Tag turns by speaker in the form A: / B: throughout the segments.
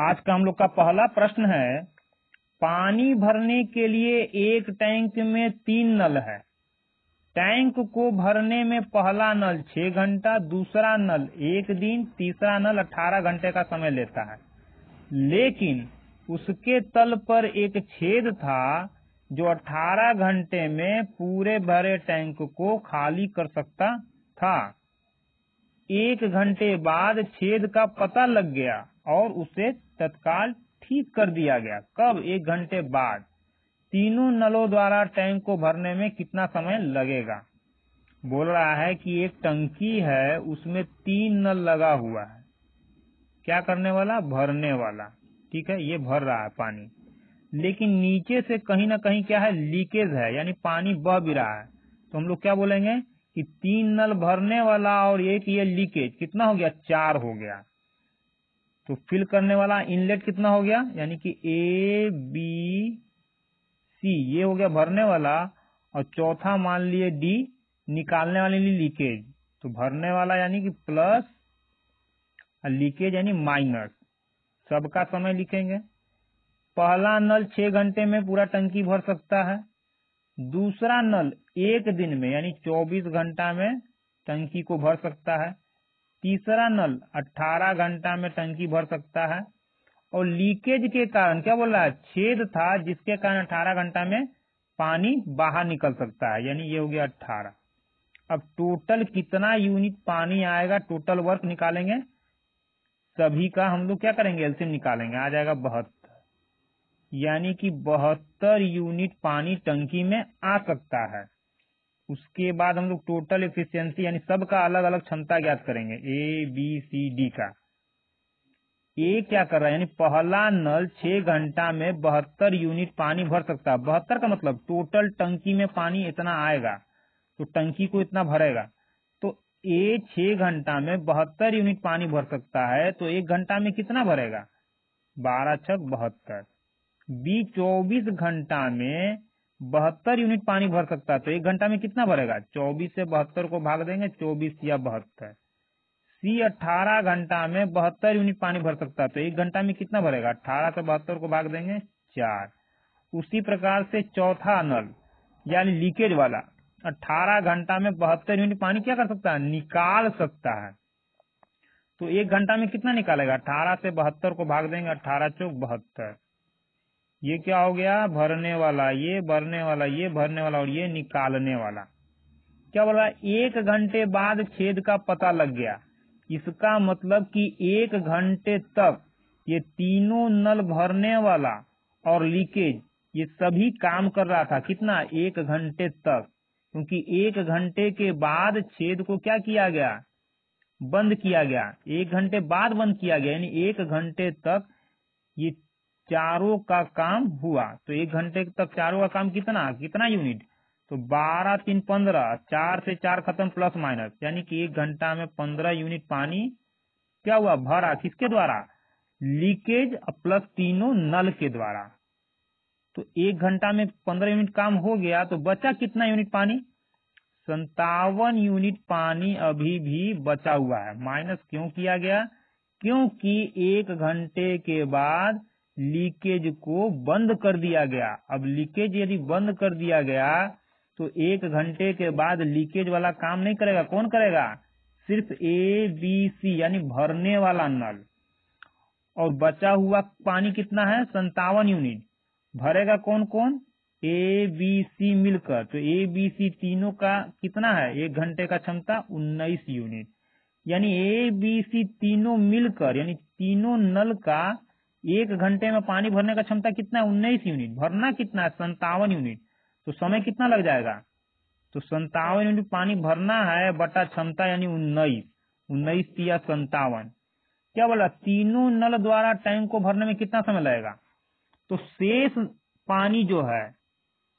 A: आज का हम लोग का पहला प्रश्न है, पानी भरने के लिए एक टैंक में तीन नल है। टैंक को भरने में पहला नल छह घंटा, दूसरा नल एक दिन, तीसरा नल अठारह घंटे का समय लेता है। लेकिन उसके तल पर एक छेद था जो 18 घंटे में पूरे भरे टैंक को खाली कर सकता था। एक घंटे बाद छेद का पता लग गया। और उसे तत्काल ठीक कर दिया गया। कब? एक घंटे बाद। तीनों नलों द्वारा टैंक को भरने में कितना समय लगेगा? बोल रहा है कि एक टंकी है, उसमें तीन नल लगा हुआ है। क्या करने वाला? भरने वाला। ठीक है, ये भर रहा है पानी। लेकिन नीचे से कहीं ना कहीं क्या है? लीकेज है, यानी पानी बह भी रहा है। तो हम लोग क्या बोलेंगे? कि तीन नल भरने वाला और एक ये लीकेज। कितना हो गया? चार हो गया। तो फिल करने वाला इनलेट कितना हो गया? यानी कि ए बी सी ये हो गया भरने वाला और चौथा मान लिए डी निकालने वाले लिए लीकेज तो भरने वाला यानी कि प्लस लीकेज यानी माइनस सबका समय लिखेंगे। पहला नल छह घंटे में पूरा टंकी भर सकता है। दूसरा नल एक दिन में यानी 24 घंटा में टंकी को भर सकता है। तीसरा नल 18 घंटा में टंकी भर सकता है। और लीकेज के कारण क्या बोल रहा है? छेद था जिसके कारण 18 घंटा में पानी बाहर निकल सकता है। यानी ये हो गया 18 अब टोटल कितना यूनिट पानी आएगा? टोटल वर्क निकालेंगे। सभी का हम लोग क्या करेंगे? एल्सियम निकालेंगे। आ जाएगा बहत्तर। यानी कि बहत्तर यूनिट पानी टंकी में आ सकता है। उसके बाद हम लोग टोटल एफिशिएंसी यानी सबका अलग अलग क्षमता ज्ञात करेंगे। ए बी सी डी का। ए क्या कर रहा है? यानी पहला नल छह घंटा में बहत्तर यूनिट पानी भर सकता है। बहत्तर का मतलब टोटल टंकी में पानी इतना आएगा तो टंकी को इतना भरेगा। तो ए छह घंटा में बहत्तर यूनिट पानी भर सकता है तो एक घंटा में कितना भरेगा? बारह छक बहत्तर। बी चौबीस घंटा में बहत्तर यूनिट पानी भर सकता है। तो एक घंटा में कितना भरेगा? चौबीस से बहत्तर को भाग देंगे, चौबीस या बहत्तर। सी अठारह घंटा में बहत्तर यूनिट पानी भर सकता है। तो एक घंटा में कितना भरेगा? अठारह से बहत्तर को भाग देंगे, चार। उसी प्रकार से चौथा नल, यानी लीकेज वाला, अठारह घंटा में बहत्तर यूनिट पानी क्या कर सकता है? निकाल सकता है। तो एक घंटा में कितना निकालेगा? अठारह से बहत्तर को भाग देंगे, अठारह चौक बहत्तर। ये क्या हो गया? भरने वाला, ये भरने वाला, ये भरने वाला और ये निकालने वाला। क्या बोला एक घंटे बाद छेद का पता लग गया। इसका मतलब कि एक घंटे तक ये तीनों नल भरने वाला और लीकेज, ये सभी काम कर रहा था। कितना? एक घंटे तक। क्योंकि एक घंटे के बाद छेद को क्या किया गया? बंद किया गया। एक घंटे बाद बंद किया गया। यानी एक घंटे तक ये चारों का काम हुआ। तो एक घंटे तक चारों का काम कितना? कितना यूनिट तो बारह तीन पंद्रह, चार से चार खत्म प्लस माइनस यानी कि एक घंटा में पंद्रह यूनिट पानी क्या हुआ? भरा किसके द्वारा? लीकेज प्लस तीनों नल के द्वारा। तो एक घंटा में पंद्रह यूनिट काम हो गया तो बचा कितना यूनिट पानी? संतावन यूनिट पानी अभी भी बचा हुआ है। माइनस क्यों किया गया? क्योंकि एक घंटे के बाद लीकेज को बंद कर दिया गया। अब लीकेज यदि बंद कर दिया गया तो एक घंटे के बाद लीकेज वाला काम नहीं करेगा। कौन करेगा? सिर्फ़ ए बी सी यानी भरने वाला नल। और बचा हुआ पानी कितना है? संतावन यूनिट। भरेगा कौन कौन ए बी सी मिलकर। तो ए बी सी तीनों का कितना है? एक घंटे का क्षमता उन्नीस यूनिट। यानी ए बी सी तीनों मिलकर, यानी तीनों नल का एक घंटे में पानी भरने का क्षमता कितना है? उन्नीस यूनिट। भरना कितना है? संतावन यूनिट। तो समय कितना लग जाएगा? तो संतावन यूनिट पानी भरना है बटा क्षमता यानी उन्नीस। उन्नीस या संतावन क्या बोला? तीनों नल द्वारा टैंक को भरने में कितना समय लगेगा? तो शेष पानी जो है,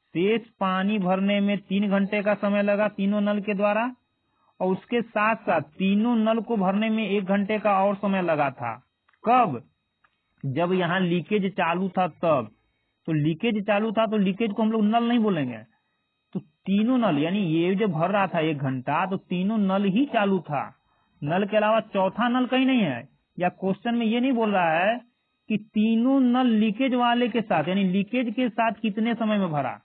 A: शेष पानी भरने में तीन घंटे का समय लगा तीनों नल के द्वारा, और उसके साथ साथ तीनों नल को भरने में एक घंटे का और समय लगा था। कब? जब यहाँ लीकेज चालू था तब तो लीकेज चालू था तो लीकेज को हम लोग नल नहीं बोलेंगे। तो तीनों नल, यानी ये जो भर रहा था एक घंटा तो तीनों नल ही चालू था। नल के अलावा चौथा नल कहीं नहीं है। या क्वेश्चन में ये नहीं बोल रहा है कि तीनों नल लीकेज वाले के साथ, यानी लीकेज के साथ कितने समय में भरा?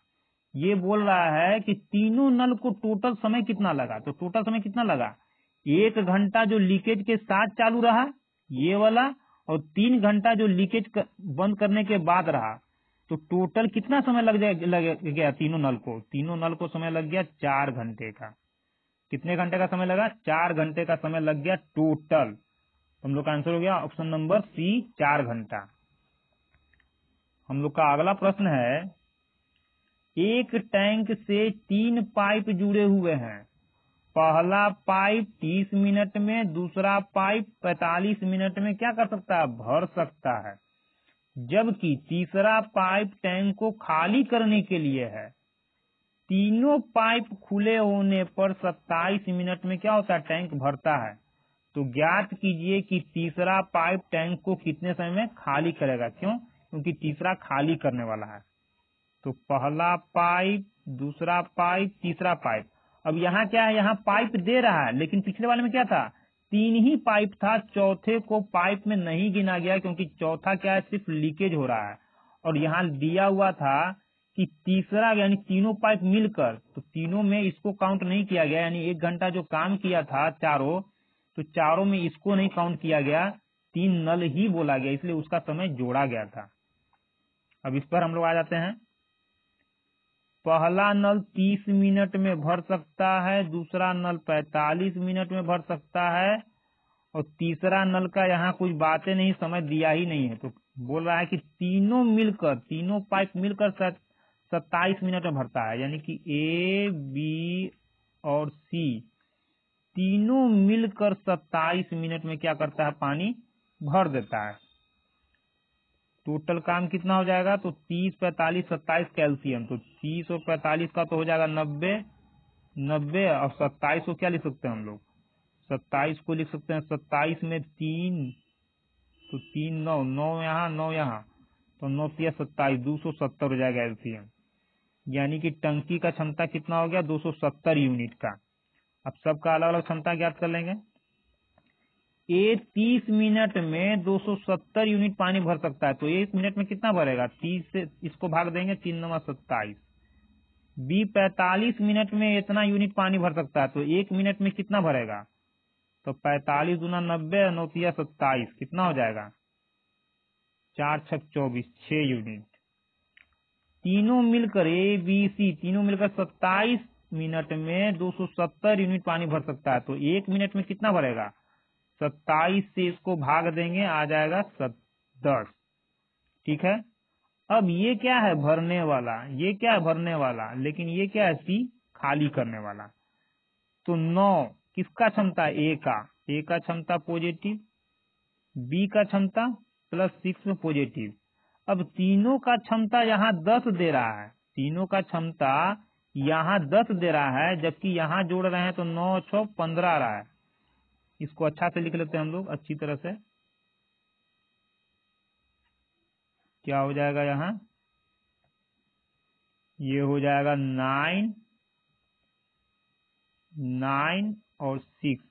A: ये बोल रहा है कि तीनों नल को टोटल समय कितना लगा? तो टोटल समय कितना लगा? एक घंटा जो लीकेज के साथ चालू रहा, ये वाला और तीन घंटा जो लीकेज कर, बंद करने के बाद रहा तो टोटल कितना समय लग जाए लग गया तीनों नल को? तीनों नल को समय लग गया चार घंटे का। कितने घंटे का समय लगा? चार घंटे का समय लग गया टोटल। हम लोग का आंसर हो गया ऑप्शन नंबर सी चार घंटा। हम लोग का अगला प्रश्न है एक टैंक से तीन पाइप जुड़े हुए हैं। पहला पाइप 30 मिनट में, दूसरा पाइप 45 मिनट में क्या कर सकता है? भर सकता है। जबकि तीसरा पाइप टैंक को खाली करने के लिए है। तीनों पाइप खुले होने पर 27 मिनट में क्या होता है? टैंक भरता है। तो ज्ञात कीजिए कि तीसरा पाइप टैंक को कितने समय में खाली करेगा? क्यों? क्योंकि तीसरा खाली करने वाला है। तो पहला पाइप, दूसरा पाइप, तीसरा पाइप। अब यहाँ क्या है? यहाँ पाइप दे रहा है। लेकिन पिछले वाले में क्या था? तीन ही पाइप था, चौथे को पाइप में नहीं गिना गया क्योंकि चौथा क्या है? सिर्फ़ लीकेज हो रहा है। और यहाँ दिया हुआ था कि तीसरा, यानी तीनों पाइप मिलकर तो तीनों में इसको काउंट नहीं किया गया। यानी एक घंटा जो काम किया था चारों तो चारों में इसको नहीं काउंट किया गया। तीन नल ही बोला गया, इसलिए उसका समय जोड़ा गया था। अब इस पर हम लोग आ जाते हैं। पहला नल 30 मिनट में भर सकता है, दूसरा नल 45 मिनट में भर सकता है, और तीसरा नल का यहाँ कुछ बातें नहीं, समय दिया ही नहीं है। तो बोल रहा है कि तीनों मिलकर, तीनों पाइप मिलकर सत्ताईस मिनट में भरता है। यानी कि ए बी और सी तीनों मिलकर सत्ताईस मिनट में क्या करता है? पानी भर देता है। टोटल काम कितना हो जाएगा? तो तीस, पैतालीस, सत्ताईस कैल्सियम। तो तीस और पैतालीस का तो हो जाएगा नब्बे नब्बे और सत्ताईस को क्या लिख सकते हैं हम लोग? सत्ताईस को लिख सकते हैं। सत्ताईस में तीन तो तीन नौ नौ यहाँ नौ यहाँ। तो नौ तिया सत्ताईस, दो सौ सत्तर हो जाएगा एलसीएम यानी कि टंकी का क्षमता कितना हो गया? दो सौ सत्तर यूनिट का। अब सबका अलग अलग क्षमता ज्ञात कर लेंगे। ए तीस मिनट में 270 यूनिट पानी भर सकता है। तो एक मिनट में कितना भरेगा? तीस से इसको भाग देंगे, तीन नंबर सत्ताईस। बी पैतालीस मिनट में इतना यूनिट पानी भर सकता है तो एक मिनट में कितना भरेगा? तो पैतालीस गुना नब्बे, नौतिया सत्ताईस, कितना हो जाएगा? चार छक चौबीस, छह यूनिट। तीनों मिलकर ए, बी, सी, तीनों मिलकर सत्ताईस मिनट में 270 यूनिट पानी भर सकता है तो एक मिनट में कितना भरेगा? सत्ताईस से इसको भाग देंगे, आ जाएगा दस ठीक है? अब ये क्या है भरने वाला? ये क्या है भरने वाला? लेकिन ये क्या है सी खाली करने वाला। तो नौ, किसका क्षमता? ए का। ए का क्षमता पॉजिटिव बी का क्षमता प्लस सिक्स में पॉजिटिव अब तीनों का क्षमता यहाँ दस दे रहा है। तीनों का क्षमता यहाँ दस दे रहा है, जबकि यहाँ जोड़ रहे हैं तो नौ, छो, पंद्रह आ रहा है। इसको अच्छा से लिख लेते हैं हम लोग, अच्छी तरह से। क्या हो जाएगा यहाँ? ये हो जाएगा नाइन नाइन और सिक्स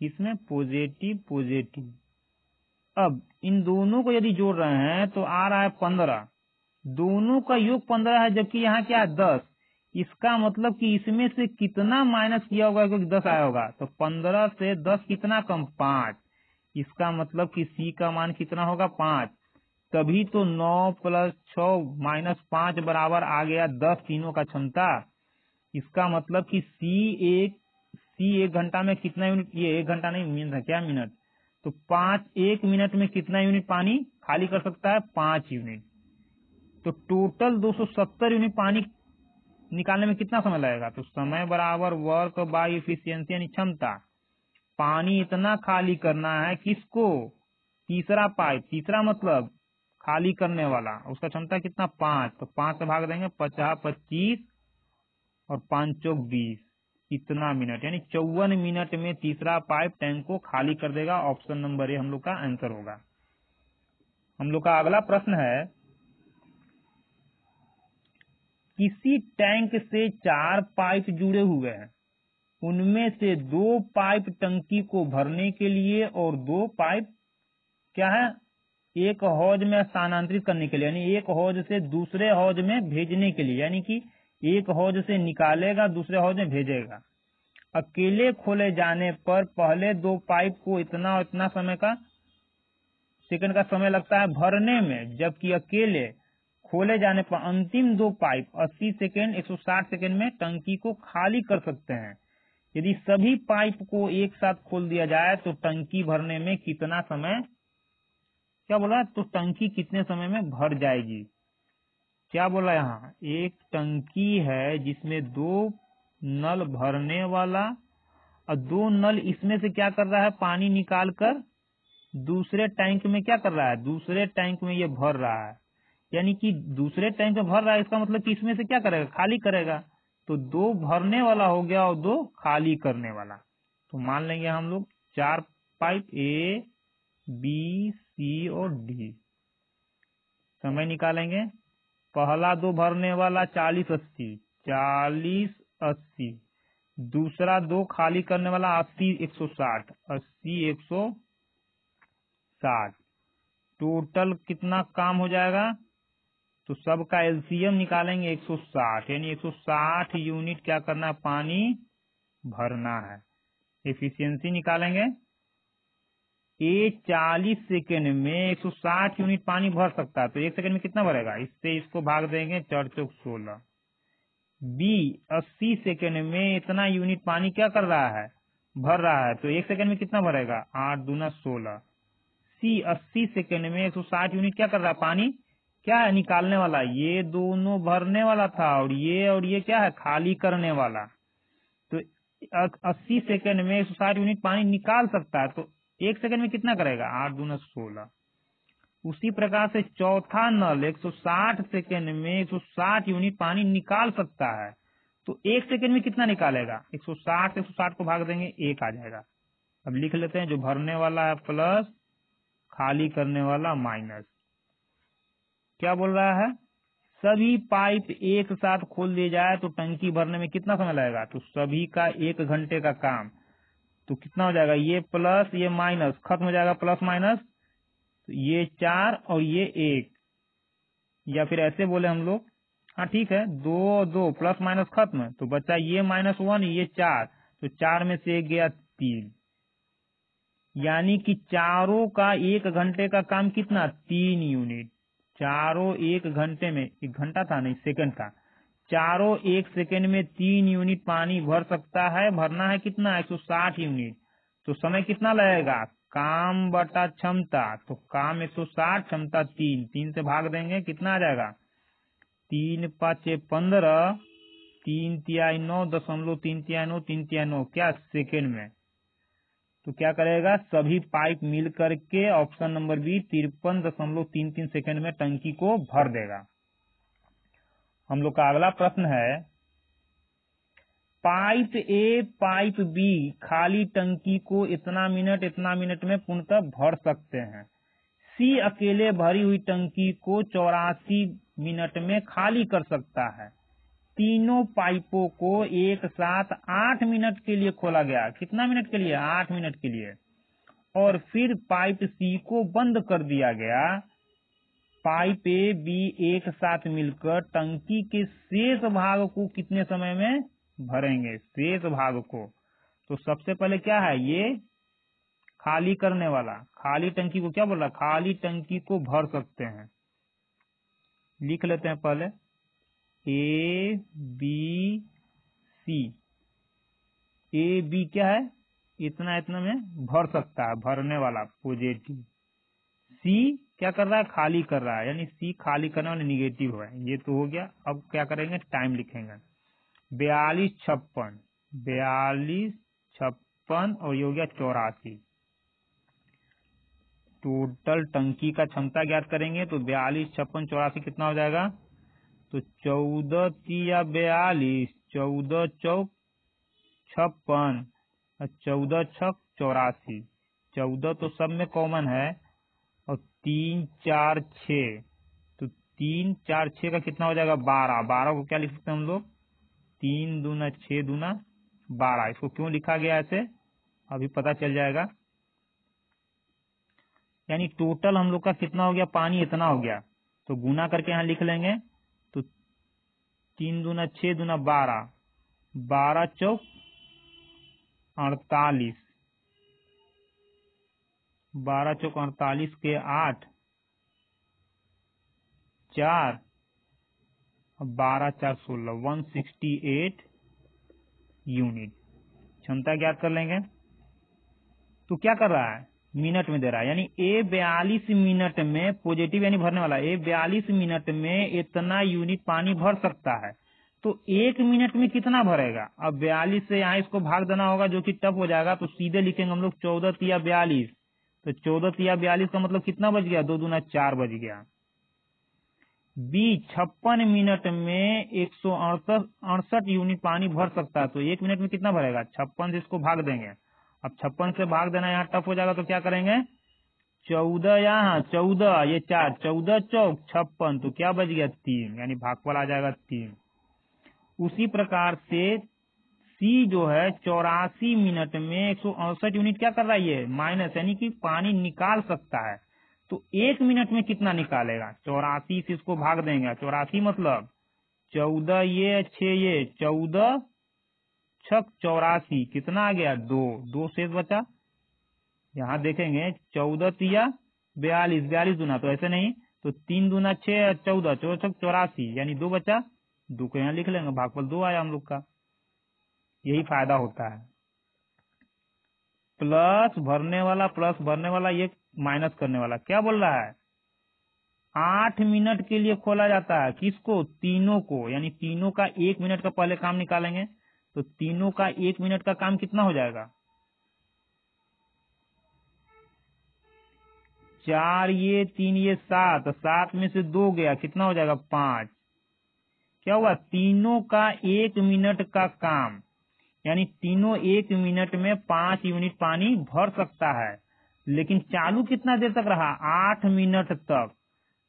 A: किसमें? पॉजिटिव पॉजिटिव अब इन दोनों को यदि जोड़ रहे हैं तो आ रहा है पंद्रह। दोनों का योग पंद्रह है, जबकि यहाँ क्या है? दस। इसका मतलब कि इसमें से कितना माइनस किया होगा? क्योंकि दस आया होगा। तो पंद्रह से दस कितना कम? पाँच। इसका मतलब कि सी का मान कितना होगा? पाँच। तभी तो नौ प्लस छ माइनस पाँच बराबर आ गया दस तीनों का क्षमता इसका मतलब कि सी एक सी एक घंटा में कितना यूनिट ये एक घंटा नहीं मिनट क्या? मिनट तो पाँच एक मिनट में कितना यूनिट पानी खाली कर सकता है? पाँच यूनिट तो टोटल 270 यूनिट पानी निकालने में कितना समय लगेगा? तो समय बराबर वर्क बाई इफिशियंसी यानी क्षमता। पानी इतना खाली करना है किसको? तीसरा पाइप। तीसरा मतलब खाली करने वाला। उसका क्षमता कितना? पाँच। तो पाँच से भाग देंगे, पचास, पच्चीस और पाँच चौक बीस। इतना मिनट यानी चौवन मिनट में तीसरा पाइप टैंक को खाली कर देगा। ऑप्शन नंबर ए हम लोग का आंसर होगा। हम लोग का अगला प्रश्न है किसी टैंक से चार पाइप जुड़े हुए हैं। उनमें से दो पाइप टंकी को भरने के लिए और दो पाइप क्या है? एक हौज में स्थानांतरित करने के लिए, यानी एक हौज से दूसरे हौज में भेजने के लिए, यानी कि एक हौज से निकालेगा, दूसरे हौज में भेजेगा। अकेले खोले जाने पर पहले दो पाइप को इतना और इतना समय का, सेकंड का समय लगता है भरने में, जबकि अकेले खोले जाने पर अंतिम दो पाइप 80 सेकेंड 160 सेकेंड में टंकी को खाली कर सकते हैं। यदि सभी पाइप को एक साथ खोल दिया जाए तो टंकी भरने में कितना समय? क्या बोला? तो टंकी कितने समय में भर जाएगी? क्या बोला यहाँ? एक टंकी है जिसमें दो नल भरने वाला, और दो नल इसमें से क्या कर रहा है? पानी निकाल कर दूसरे टैंक में क्या कर रहा है? दूसरे टैंक में ये भर रहा है। यानी कि दूसरे टैंक में भर रहा है, इसका मतलब कि इसमें से क्या करेगा? खाली करेगा। तो दो भरने वाला हो गया और दो खाली करने वाला। तो मान लेंगे हम लोग चार पाइप ए बी सी और डी समय निकालेंगे। पहला दो भरने वाला चालीस अस्सी। चालीस अस्सी। दूसरा दो खाली करने वाला अस्सी, एक सौ साठ। अस्सी, एक सौ साठ। टोटल कितना काम हो जाएगा? तो सबका एलसीएम निकालेंगे 160 यानी 160 यूनिट क्या करना है? पानी भरना है। एफिशिएंसी निकालेंगे। ए 40 सेकेंड में 160 यूनिट पानी भर सकता है तो एक सेकेंड में कितना भरेगा? इससे इसको भाग देंगे चार चौक सोलह। बी 80 सेकेंड में इतना यूनिट पानी क्या कर रहा है? भर रहा है तो एक सेकेंड में कितना भरेगा? आठ दूना सोलह। सी 80 सेकेंड में 160 यूनिट क्या कर रहा है? पानी क्या है निकालने वाला? ये दोनों भरने वाला था और ये और ये क्या है? खाली करने वाला। तो 80 सेकेंड में 160 यूनिट पानी निकाल सकता है तो एक सेकेंड में कितना करेगा? आठ दूना सोलह। उसी प्रकार से चौथा नल 160 सेकेंड में 160 यूनिट पानी निकाल सकता है तो एक सेकेंड में कितना निकालेगा? 160 160 को भाग देंगे, एक आ जाएगा। अब लिख लेते हैं, जो भरने वाला है प्लस खाली करने वाला माइनस क्या बोल रहा है? सभी पाइप एक साथ खोल दिए जाए तो टंकी भरने में कितना समय लगेगा? तो सभी का एक घंटे का काम। तो कितना हो जाएगा? ये प्लस, ये माइनस। खत्म हो जाएगा प्लस माइनस। तो ये चार और ये एक। या फिर ऐसे बोले हम लोग। हाँ ठीक है। दो दो, प्लस माइनस खत्म। तो बच्चा ये माइनस वन, ये चार। तो चार में से गया तीन। यानी कि चारों का एक घंटे का काम कितना? तीन यूनिट। चारों एक घंटे में, एक घंटा था नहीं, सेकंड था। चारों एक सेकंड में तीन यूनिट पानी भर सकता है, भरना है कितना? एक सौ साठ यूनिट। तो समय कितना लगेगा? काम बटा क्षमता। तो काम एक सौ साठ, क्षमता तीन। तीन से भाग देंगे, कितना आ जाएगा? तीन पाँच पंद्रह, तीन तिहाई नौ, दशमलव तीन तिहाई नौ, तीन तिहाई नौ, क्या? सेकेंड में। तो क्या करेगा? सभी पाइप मिल करके ऑप्शन नंबर बी, तिरपन दशमलव तीन तीन सेकेंड में टंकी को भर देगा। हम लोग का अगला प्रश्न है, पाइप ए, पाइप बी खाली टंकी को इतना मिनट इतना मिनट में पूर्णतः भर सकते हैं। सी अकेले भरी हुई टंकी को चौरासी मिनट में खाली कर सकता है। तीनों पाइपों को एक साथ आठ मिनट के लिए खोला गया। कितना मिनट के लिए? आठ मिनट के लिए। और फिर पाइप सी को बंद कर दिया गया। पाइप ए बी एक साथ मिलकर टंकी के शेष भाग को कितने समय में भरेंगे? शेष भाग को। तो सबसे पहले क्या है? ये खाली करने वाला। खाली टंकी को क्या बोल रहा खाली टंकी को भर सकते हैं। लिख लेते हैं पहले। A B C A B क्या है? इतना इतना में भर सकता है, भरने वाला पॉजिटिव सी क्या कर रहा है? खाली कर रहा है, यानी सी खाली करने वाला निगेटिव है ये तो हो गया। अब क्या करेंगे? टाइम लिखेंगे। बयालीस छप्पन बयालीस छप्पन और ये हो गया चौरासी। टोटल टंकी का क्षमता ज्ञात करेंगे तो बयालीस छप्पन चौरासी कितना हो जाएगा? तो चौदह तिया बयालीस, चौदह चौक छप्पन चौदह छक चौरासी। चौदह तो सब में कॉमन है, और तीन चार छ तो तीन चार छ का कितना हो जाएगा? बारह। बारह को क्या लिख सकते हैं हम लोग? तीन दूना छ दूना बारह। इसको क्यों लिखा गया ऐसे? अभी पता चल जाएगा। यानी टोटल हम लोग का कितना हो गया? पानी इतना हो गया। तो गुना करके यहाँ लिख लेंगे। तीन दूना छह दूना बारह। बारह चौक अड़तालीस। बारह चौक अड़तालीस के आठ। चार। बारह चार सोलह। One sixty eight unit. क्षमता ज्ञात कर लेंगे। तो क्या कर रहा है? मिनट में दे रहा है। यानी ए बयालीस मिनट में पॉजिटिव यानी भरने वाला ए बयालीस मिनट में इतना यूनिट पानी भर सकता है। तो एक मिनट में कितना भरेगा? अब बयालीस से यहाँ इसको भाग देना होगा, जो कि टफ हो जाएगा तो सीधे लिखेंगे हम लोग चौदह तिया बयालीस। तो चौदह तिया बयालीस का मतलब कितना बज गया? दो दूना चार बज गया। बी, छप्पन मिनट में एक सौ अड़सठ यूनिट पानी भर सकता है। तो एक मिनट में कितना भरेगा? छप्पन से इसको भाग देंगे। अब छप्पन से भाग देना यहाँ टफ हो जाएगा तो क्या करेंगे? चौदह यहाँ, चौदह, ये चार, चौदह चौक, छप्पन तो क्या बच गया? तीन, यानी भागफल आ जाएगा तीन। उसी प्रकार से सी जो है, चौरासी मिनट में एक सौ अड़सठ यूनिट क्या कर रहा है ये? माइनस, यानी कि पानी निकाल सकता है। तो एक मिनट में कितना निकालेगा? चौरासी से इसको भाग देंगे। चौरासी मतलब चौदह ये, छह ये, चौदह छक चौरासी, कितना आ गया? दो दो शेष बचा। यहाँ देखेंगे, चौदह तिया, बयालीस बयालीस दूना तो ऐसे नहीं तो तीन दूना छह, चौदह चौदह छक चौरासी, यानी दो बचा, दो को यहाँ लिख लेंगे, भागफल दो आया हम लोग का। यही फ़ायदा होता है। प्लस भरने वाला, प्लस भरने वाला, ये माइनस करने वाला, क्या बोल रहा है? आठ मिनट के लिए खोला जाता है, किसको? तीनों को, यानी तीनों का एक मिनट का पहले काम निकालेंगे। तो तीनों का एक मिनट का काम कितना हो जाएगा? चार ये, तीन ये, सात। सात में से दो गया, कितना हो जाएगा? पाँच। क्या हुआ? तीनों का एक मिनट का काम, यानी तीनों एक मिनट में पाँच यूनिट पानी भर सकता है। लेकिन चालू कितना देर तक रहा? आठ मिनट तक।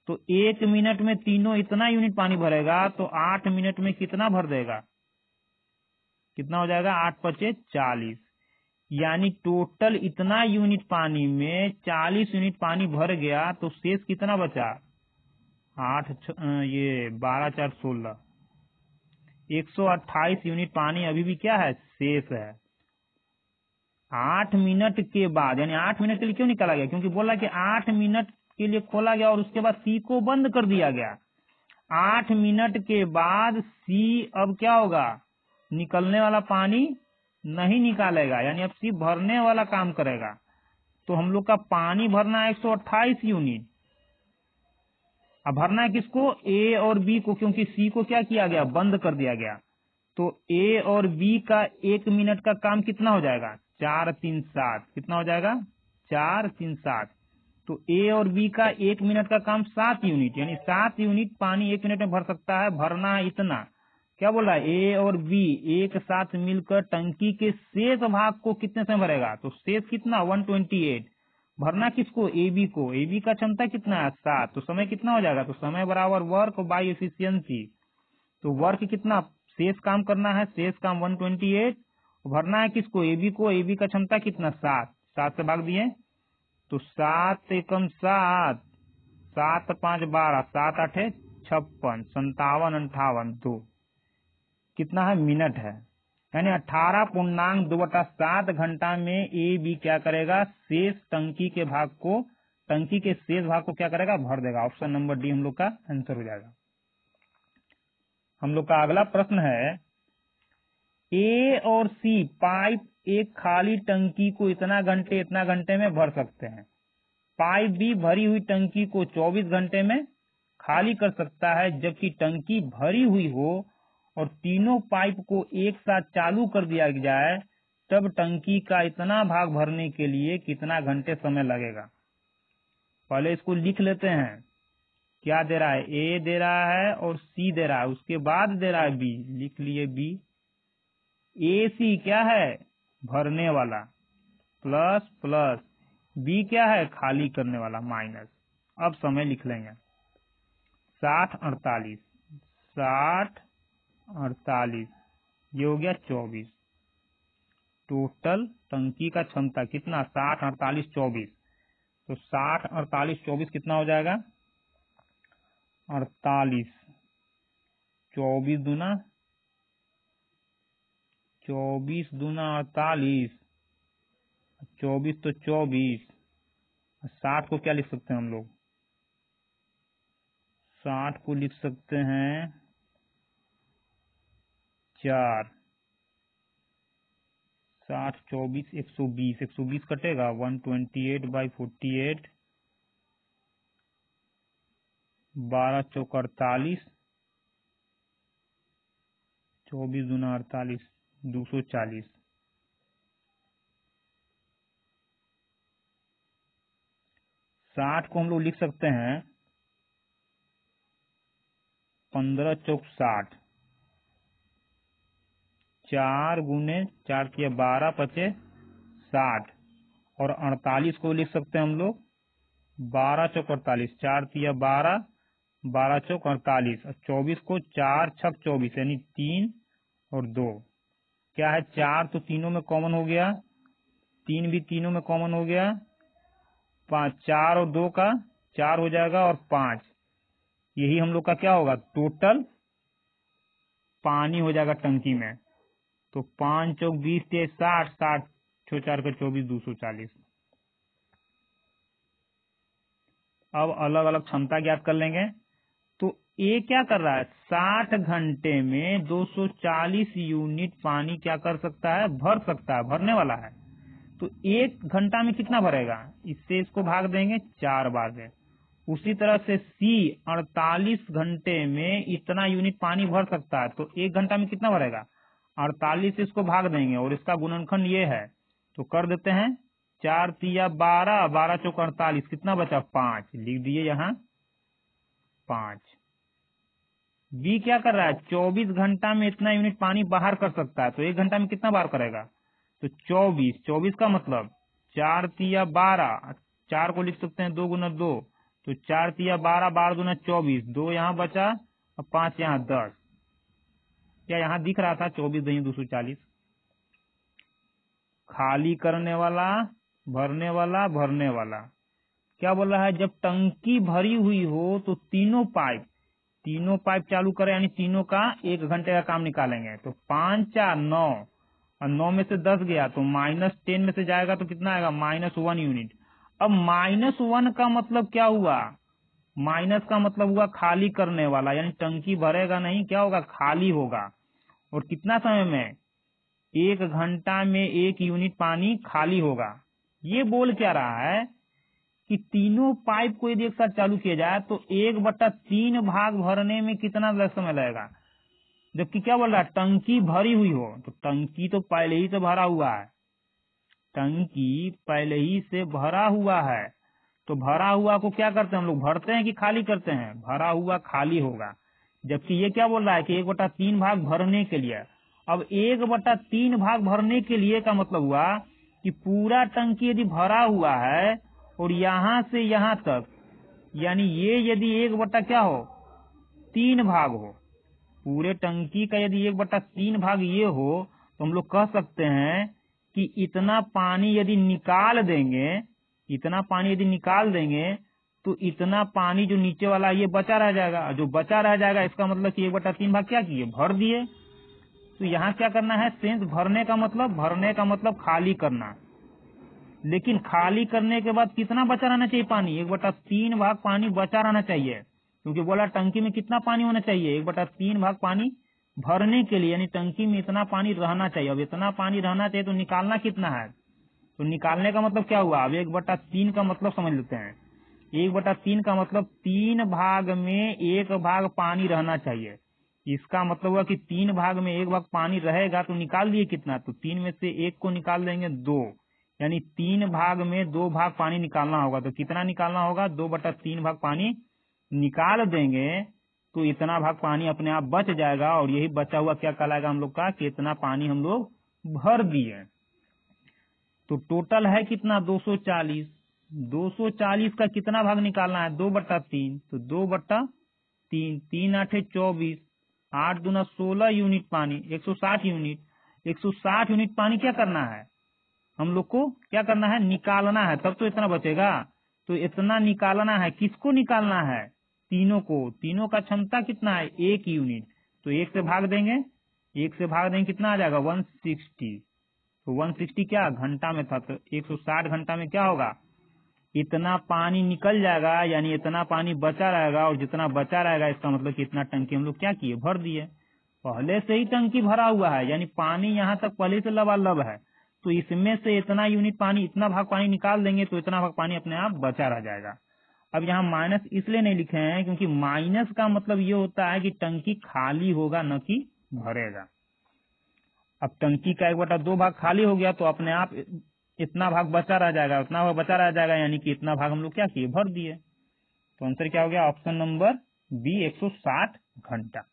A: तो एक मिनट में तीनों इतना यूनिट पानी भरेगा तो आठ मिनट में कितना भर देगा? कितना हो जाएगा? आठ पचे चालीस। यानी टोटल इतना यूनिट पानी में चालीस यूनिट पानी भर गया तो शेष कितना बचा? आठ ये बारह, चार, सोलह। एक सौ अट्ठाईस यूनिट पानी अभी भी क्या है? शेष है। आठ मिनट के बाद, यानी आठ मिनट के लिए क्यों निकाला गया? क्योंकि बोला कि आठ मिनट के लिए खोला गया और उसके बाद सी को बंद कर दिया गया। आठ मिनट के बाद सी अब क्या होगा? निकलने वाला पानी नहीं निकालेगा, यानी अब सिर्फ़ भरने वाला काम करेगा। तो हम लोग का पानी भरना है एक सौ अट्ठाईस यूनिट। अब भरना है किसको? ए और बी को, क्योंकि सी को क्या किया गया? बंद कर दिया गया। तो ए और बी का एक मिनट का काम कितना हो जाएगा? चार तीन सात। कितना हो जाएगा? चार तीन सात। तो ए और बी का एक मिनट का काम सात यूनिट, यानी सात यूनिट पानी एक मिनट में भर सकता है, भरना है इतना। क्या बोल रहा है? ए और बी एक साथ मिलकर टंकी के शेष भाग को कितने समय भरेगा? तो शेष कितना? 128 भरना किसको? ए बी को। ए बी का क्षमता कितना? है सात। तो समय कितना हो जाएगा? तो समय बराबर वर्क बाई एफिशियंसी तो वर्क कितना? शेष काम करना है, शेष काम 128 भरना है किसको? ए बी को। ए बी का क्षमता कितना? सात। सात से भाग दिए। तो सात एकम सात। सात पाँच बारह। सात आठ छप्पन। संतावन अंठावन। दो। कितना है? मिनट है। यानी अठारह पूर्णांक दो बटा सात घंटा में ए बी क्या करेगा? शेष टंकी के भाग को, टंकी के शेष भाग को क्या करेगा? भर देगा। ऑप्शन नंबर डी हम लोग का आंसर हो जाएगा। हम लोग का अगला प्रश्न है ए और सी पाइप एक खाली टंकी को इतना घंटे इतना घंटे में भर सकते हैं। पाइप बी भरी हुई टंकी को 24 घंटे में खाली कर सकता है, जबकि टंकी भरी हुई हो और तीनों पाइप को एक साथ चालू कर दिया जाए, तब टंकी का इतना भाग भरने के लिए कितना घंटे समय लगेगा? पहले इसको लिख लेते हैं। क्या दे रहा है? ए दे रहा है और सी दे रहा है। उसके बाद दे रहा है बी लिख लिए बी ए सी क्या है? भरने वाला। Plus plus. बी क्या है? खाली करने वाला। माइनस। अब समय लिख लेंगे। साठ अड़तालीस। साठ अड़तालीस ये हो गया चौबीस। टोटल टंकी का क्षमता कितना? साठ, अड़तालीस, चौबीस। तो साठ, अड़तालीस, चौबीस कितना हो जाएगा? अड़तालीस। चौबीस दूना चौबीस दूना अड़तालीस। चौबीस तो चौबीस। साठ को क्या लिख सकते हैं हम लोग? साठ को लिख सकते हैं चार। साठ, चौबीस, एक सौ बीस। एक सौ बीस कटेगा। One twenty eight by forty eight. बारह, चौक अड़तालीस। चौबीस दूना अड़तालीस, दो सौ चालीस। साठ को हम लोग लिख सकते हैं। पंद्रह चौक साठ। चार गुने चार किया बारह पचे साठ। और अड़तालीस को लिख सकते हैं हम लोग। बारह चौक अड़तालीस, चार तिया बारह बारह चौक अड़तालीस। और चौबीस को चार छक चौबीस, यानी तीन और दो। क्या है चार? तो तीनों में कॉमन हो गया। तीन भी तीनों में कॉमन हो गया। पाँच, चार और दो का चार हो जाएगा और पाँच। यही हम लोग का क्या होगा? टोटल पानी हो जाएगा टंकी में। तो पाँच चौक बीस तेईस साठ साठ छो चार का चौबीस, दो सौ चालीस। अब अलग अलग क्षमता ज्ञात कर लेंगे। तो ये क्या कर रहा है? साठ घंटे में 240 यूनिट पानी क्या कर सकता है? भर सकता है, भरने वाला है। तो एक घंटा में कितना भरेगा? इससे इसको भाग देंगे चार बार से उसी तरह से सी 48 घंटे में इतना यूनिट पानी भर सकता है तो एक घंटा में कितना भरेगा? 48 इसको भाग देंगे और इसका गुणनखंड ये है। तो कर देते हैं, चार तिया बारह बारह चौक अड़तालीस, कितना बचा? पाँच। लिख दिए यहाँ, पाँच। बी क्या कर रहा है? चौबीस घंटा में इतना यूनिट पानी बाहर कर सकता है तो एक घंटा में कितना बार करेगा? तो चौबीस। चौबीस का मतलब चार तिया बारह, चार को लिख सकते हैं, दो गुना दो। तो चार तिया बारह बारह गुना चौबीस, दो यहाँ बचा और पाँच यहाँ दस। क्या यहाँ दिख रहा था? चौबीस दही दो सौ चालीस। खाली करने वाला, भरने वाला भरने वाला। क्या बोल है? जब टंकी भरी हुई हो तो तीनों पाइप तीनों पाइप चालू करें, यानी तीनों का एक घंटे का काम निकालेंगे। तो पाँच, चार, नौ, और नौ में से दस गया तो माइनस टेन में से जाएगा तो कितना आएगा? Minus one unit. अब माइनस वन का मतलब क्या हुआ? माइनस का मतलब हुआ खाली करने वाला, यानी टंकी भरेगा नहीं, क्या होगा? खाली होगा। और कितना समय में? एक घंटा में एक यूनिट पानी खाली होगा। ये बोल क्या रहा है कि तीनों पाइप को यदि एक साथ चालू किया जाए तो एक बट्टा तीन भाग भरने में कितना समय लगेगा? जबकि क्या बोल रहा है? टंकी भरी हुई हो। तो टंकी तो पहले ही से भरा हुआ है। टंकी पहले ही से भरा हुआ है। तो भरा हुआ को क्या करते हैं हम लोग? भरते हैं कि खाली करते हैं? भरा हुआ खाली होगा। जबकि ये क्या बोल रहा है कि एक बटा तीन भाग भरने के लिए। अब एक बटा तीन भाग भरने के लिए का मतलब हुआ कि पूरा टंकी यदि भरा हुआ है और यहाँ से यहाँ तक, यानी ये यदि एक बट्टा क्या हो? तीन भाग हो। पूरे टंकी का यदि एक बट्टा तीन भाग ये हो तो हम लोग कह सकते हैं कि इतना पानी यदि निकाल देंगे इतना पानी यदि निकाल देंगे तो इतना पानी जो नीचे वाला ये बचा रह जाएगा। जो बचा रह जाएगा, इसका मतलब कि एक बटा तीन भाग क्या किए? भर दिए। तो यहाँ क्या करना है? सेंस भरने का मतलब भरने का मतलब खाली करना। लेकिन खाली करने के बाद कितना बचा रहना चाहिए पानी? एक बटा तीन भाग पानी बचा रहना चाहिए। क्योंकि बोला टंकी में कितना पानी होना चाहिए? एक बटा तीन भाग पानी भरने के लिए, यानी टंकी में इतना पानी रहना चाहिए। अब इतना पानी रहना चाहिए तो निकालना कितना है? तो निकालने का मतलब क्या हुआ? अब एक बटा तीन का मतलब समझ लेते हैं। एक बटा तीन का मतलब तीन भाग में एक भाग पानी रहना चाहिए। इसका मतलब हुआ कि तीन भाग में एक भाग पानी रहेगा तो निकाल दिए कितना? तो तीन में से एक को निकाल देंगे दो। यानी तीन भाग में दो भाग पानी निकालना होगा। तो कितना निकालना होगा? दो बटा तीन भाग पानी निकाल देंगे तो इतना भाग पानी अपने आप बच जाएगा और यही बचा हुआ क्या कहलाएगा हम लोग का? कि इतना पानी हम लोग भर दिए। तो टोटल है कितना? 240 240 का कितना भाग निकालना है? दो बट्टा तीन। तो दो बट्टा तीन। तीन आठे चौबीस। आठ दुना सोलह यूनिट पानी। 160 यूनिट। 160 यूनिट पानी क्या करना है? हम लोग को क्या करना है? निकालना है। तब तो इतना बचेगा। तो इतना निकालना है। किसको निकालना है? तीनों को। तीनों का क्षमता कितना है? एक यूनिट। तो एक से भाग देंगे। एक से भाग देंगे कितना आ जाएगा? वन सिक्सटी तो वन सिक्सटी क्या घंटा में था तो एक सौ साठ घंटा में क्या होगा? इतना पानी निकल जाएगा, यानी इतना पानी बचा रहेगा, और जितना बचा रहेगा, इसका मतलब कि इतना टंकी हम लोग क्या किए? भर दिए। पहले से ही टंकी भरा हुआ है, यानी पानी यहाँ तक पहले से लबालब है। तो इसमें से इतना यूनिट पानी, इतना भाग पानी निकाल देंगे तो इतना भाग पानी अपने आप बचा रह जाएगा। अब यहाँ माइनस इसलिए नहीं लिखे हैं क्योंकि माइनस का मतलब ये होता है कि टंकी खाली होगा, न कि भरेगा। अब टंकी का एक बटा दो भाग खाली हो गया तो अपने आप इतना भाग बचा रह जाएगा उतना भाग बचा रह जाएगा, यानी कि इतना भाग हम लोग क्या किए? भर दिए। तो आंसर क्या हो गया? ऑप्शन नंबर बी 160 घंटा।